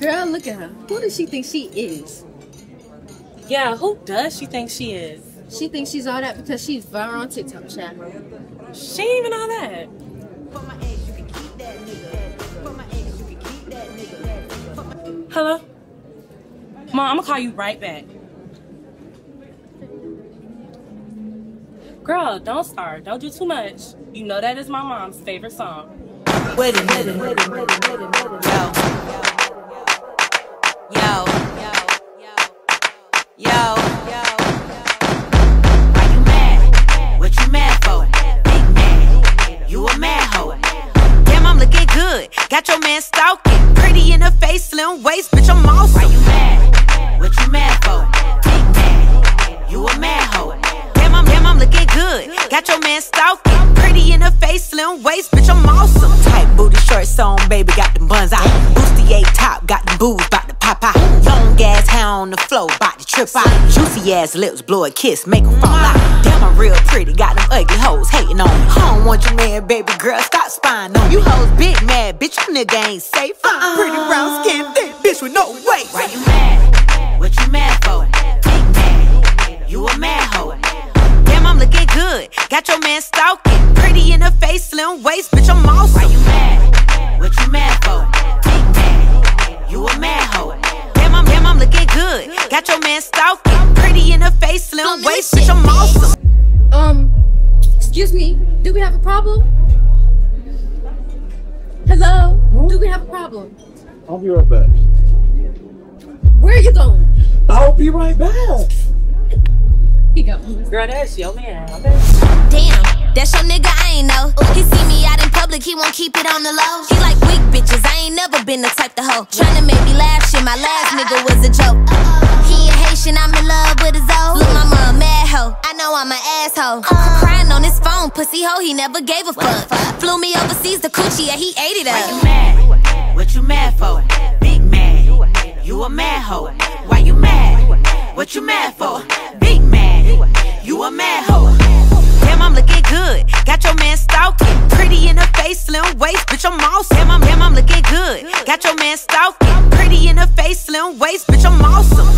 Girl, look at her. Who does she think she is? Yeah, who does she think she is? She thinks she's all that because she's viral on TikTok, chat. She ain't even all that. Hello? Mom, I'm gonna call you right back. Girl, don't start. Don't do too much. You know that is my mom's favorite song. Wait a minute. Yo. Yo. Yo. Yo. Why you mad? What you mad for? Big mad. You a mad hoe. Damn, I'm looking good. Got your man stalking. Pretty in the face, slim waist, bitch, I'm awesome. Why you mad? What you mad for? Big mad. You a mad hoe. Damn, damn, I'm looking good. Got your man stalking. Pretty in the face, slim waist, bitch, I'm awesome. Tight booty shorts on, baby, got them buns out. Bustier top, got them boobs, trip out. Juicy ass lips, blow a kiss, make 'em fall out. Damn, I'm real pretty, got them ugly hoes hating on me. I don't want your man, baby girl, stop spying on me. You hoes big mad, bitch, you nigga ain't safe. I'm uh-uh. Pretty brown skin, thick bitch with no weight. Why you mad? What you mad for? Big mad. You a mad hoe. Damn, I'm looking good. Got your man stalking. Pretty in the face, slim waist, bitch, I'm awesome. Why you mad? Got your man stalking. Pretty in the face, slim waist, bitch, I'm awesome. Um, excuse me, do we have a problem? Hello? Do we have a problem? I'll be right back. Where are you going? I'll be right back. He got Girl, that's your man. Damn, that's your nigga, I ain't know. He see me out in public, he won't keep it on the low. He like weak bitches, I ain't never been the type to hoe. Tryna make me laugh, shit, my last nigga was a joke. Phone, pussy hoe, he never gave a fuck. Flew me overseas to Coochie, and he ate it up. Why you mad? What you mad for? Big mad. You a mad hoe. Why you mad? What you mad for? Big mad. You a mad hoe. Damn, I'm looking good. Got your man stalking. Pretty in the face, slim waist, bitch, I'm awesome. Damn, I'm, damn, I'm looking good. Got your man stalking. Pretty in the face, slim waist, bitch, I'm awesome.